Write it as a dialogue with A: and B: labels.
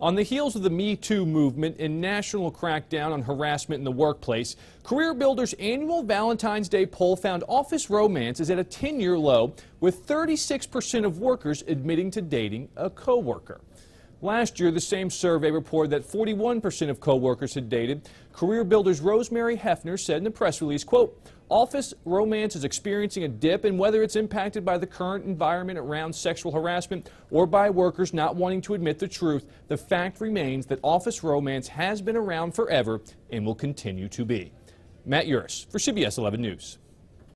A: On the heels of the Me Too movement and national crackdown on harassment in the workplace, CareerBuilder's annual Valentine's Day poll found office romance is at a 10-year low, with 36% of workers admitting to dating a coworker. Last year, the same survey reported that 41% of coworkers had dated. CareerBuilder's Rosemary Haefner said in the press release, quote, Office romance is experiencing a dip, and whether it's impacted by the current environment around sexual harassment or by workers not wanting to admit the truth, the fact remains that office romance has been around forever and will continue to be. Matt Yurus for CBS 11 News.